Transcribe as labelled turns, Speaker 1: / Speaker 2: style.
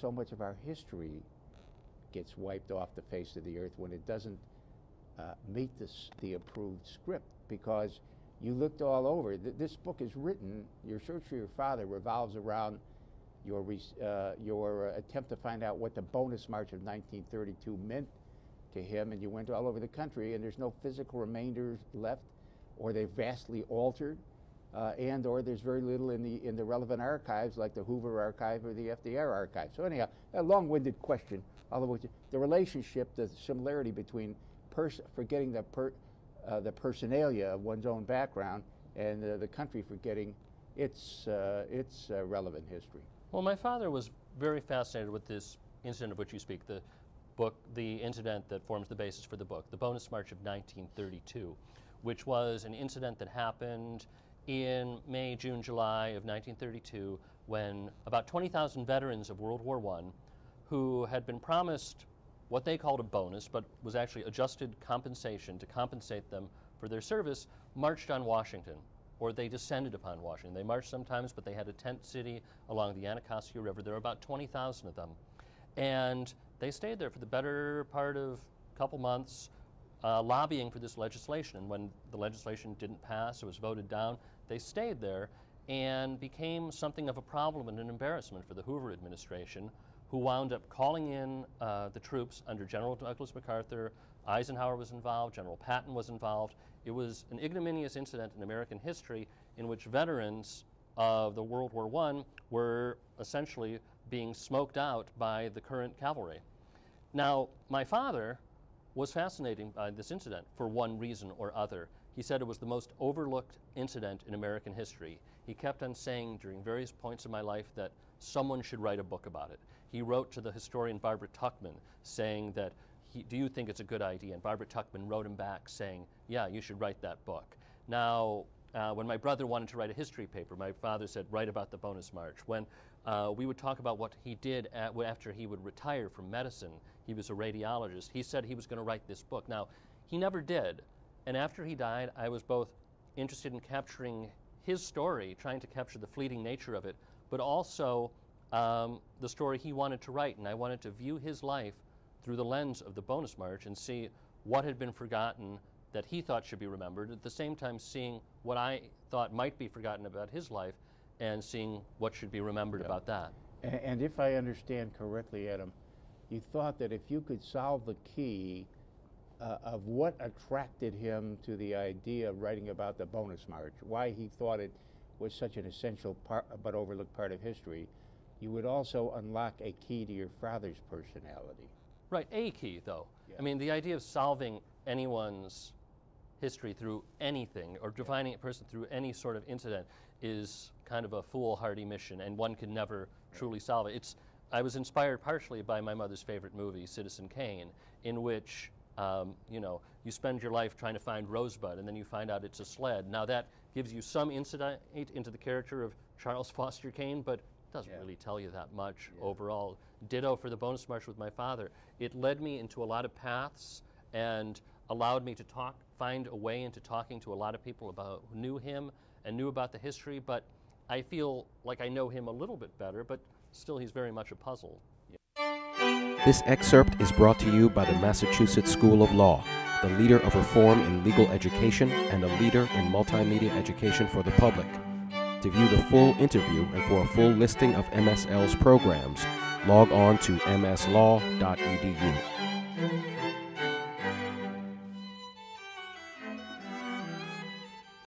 Speaker 1: so much of our history gets wiped off the face of the earth when it doesn't uh, meet this, the approved script because you looked all over. Th- this book is written, your search for your father revolves around your, uh, your attempt to find out what the bonus march of 1932 meant to him, and you went all over the country, and there's no physical remainders left, or they've vastly altered, uh, and or there's very little in the in the relevant archives like the Hoover Archive or the FDR Archive. So anyhow, a long-winded question. Although the relationship, the similarity between pers- forgetting the per- uh, the personalia of one's own background and uh, the country forgetting its uh, its uh, relevant history.
Speaker 2: Well, my father was very fascinated with this incident of which you speak, the book, the incident that forms the basis for the book, the Bonus March of 1932, which was an incident that happened in May, June, July of 1932 when about 20,000 veterans of World War I who had been promised what they called a bonus, but was actually adjusted compensation to compensate them for their service, marched on Washington, or they descended upon Washington. They marched sometimes, but they had a tent city along the Anacostia River. There were about 20,000 of them. And they stayed there for the better part of a couple months, uh, lobbying for this legislation. And when the legislation didn't pass, it was voted down, they stayed there and became something of a problem and an embarrassment for the Hoover administration, who wound up calling in uh, the troops under General Douglas MacArthur. Eisenhower was involved, General Patton was involved. It was an ignominious incident in American history in which veterans of the World War I were essentially being smoked out by the current cavalry. Now, my father was fascinated by this incident for one reason or other. He said it was the most overlooked incident in American history. He kept on saying during various points of my life that someone should write a book about it. He wrote to the historian Barbara Tuchman saying that, he, do you think it's a good idea? And Barbara Tuchman wrote him back saying, yeah, you should write that book. Now, uh, when my brother wanted to write a history paper, my father said, write about the bonus march. When uh, we would talk about what he did at, after he would retire from medicine, he was a radiologist, he said he was going to write this book. Now, he never did. And after he died, I was both interested in capturing his story, trying to capture the fleeting nature of it, but also um, the story he wanted to write. And I wanted to view his life through the lens of the bonus march and see what had been forgotten that he thought should be remembered, at the same time seeing what I thought might be forgotten about his life and seeing what should be remembered yeah. about that.
Speaker 1: And, and if I understand correctly, Adam, you thought that if you could solve the key uh, of what attracted him to the idea of writing about the bonus march, why he thought it was such an essential part, but overlooked part of history, you would also unlock a key to your father's personality.
Speaker 2: Right, a key though. Yeah. I mean, the idea of solving anyone's history through anything or defining a person through any sort of incident is kind of a foolhardy mission, and one can never truly solve it. It's I was inspired partially by my mother's favorite movie, Citizen Kane, in which um, you know you spend your life trying to find Rosebud, and then you find out it's a sled. Now that gives you some insight into the character of Charles Foster Kane, but it doesn't yeah. really tell you that much yeah. overall. Ditto for the bonus march with my father. It led me into a lot of paths and allowed me to talk, find a way into talking to a lot of people about who knew him and knew about the history. But I feel like I know him a little bit better, but still he's very much a puzzle.
Speaker 3: This excerpt is brought to you by the Massachusetts School of Law, the leader of reform in legal education and a leader in multimedia education for the public. To view the full interview and for a full listing of MSL's programs, log on to mslaw.edu.